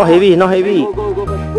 not heavy, not heavy. Go, go, go,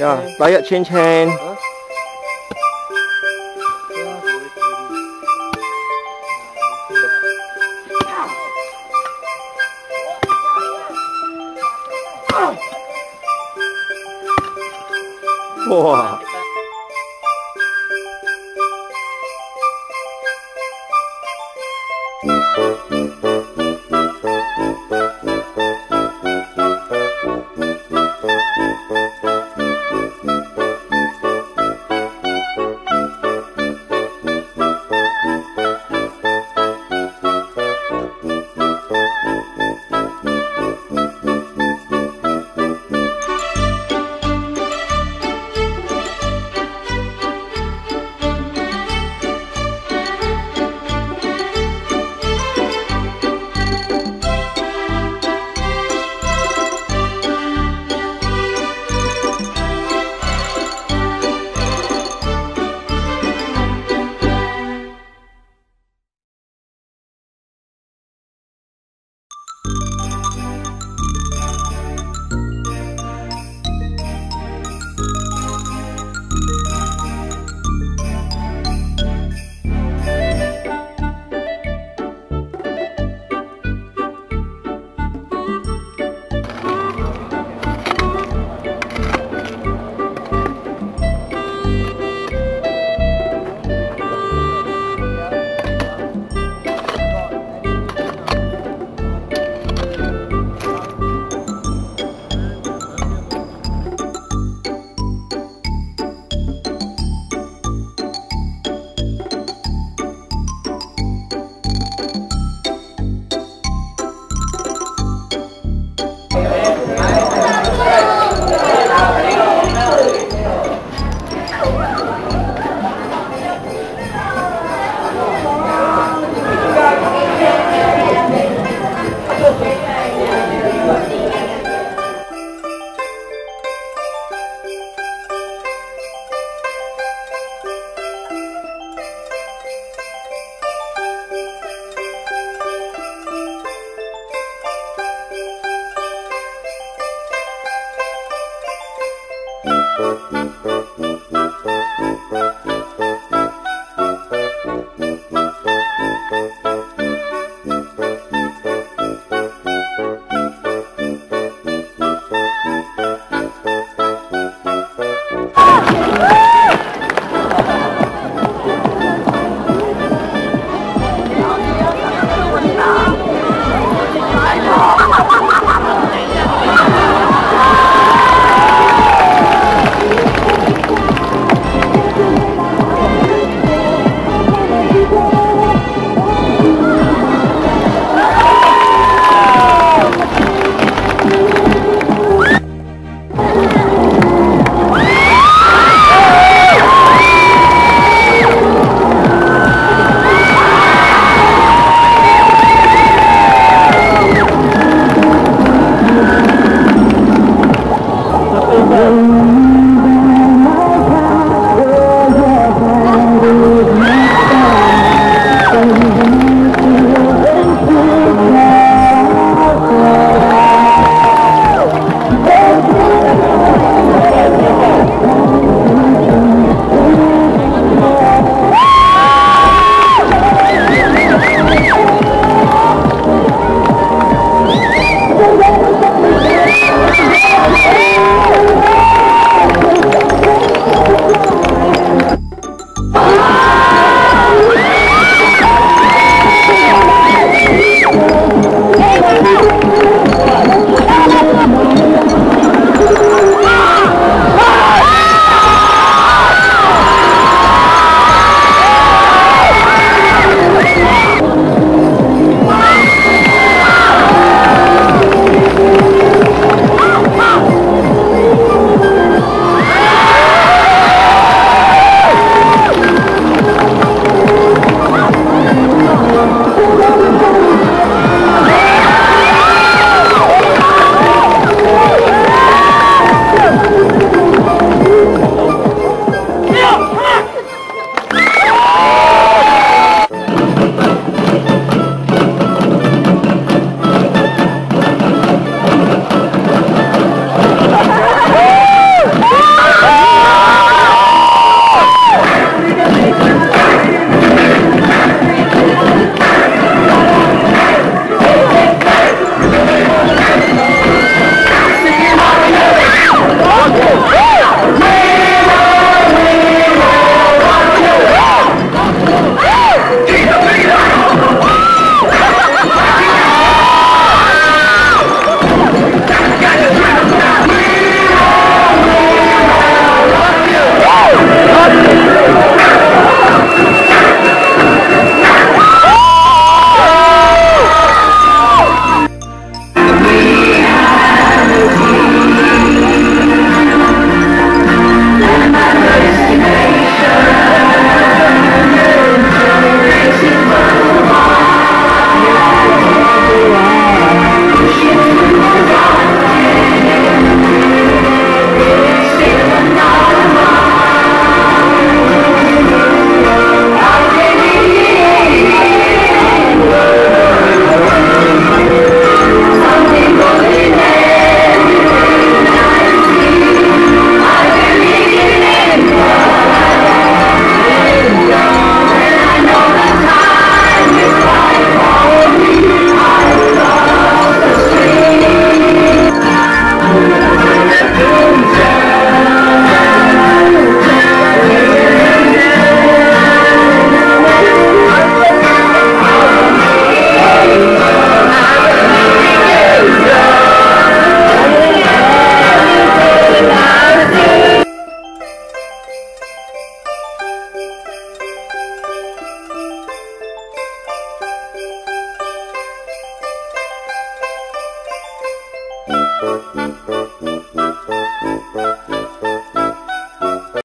yeah lấy ở trên trên. Wow Música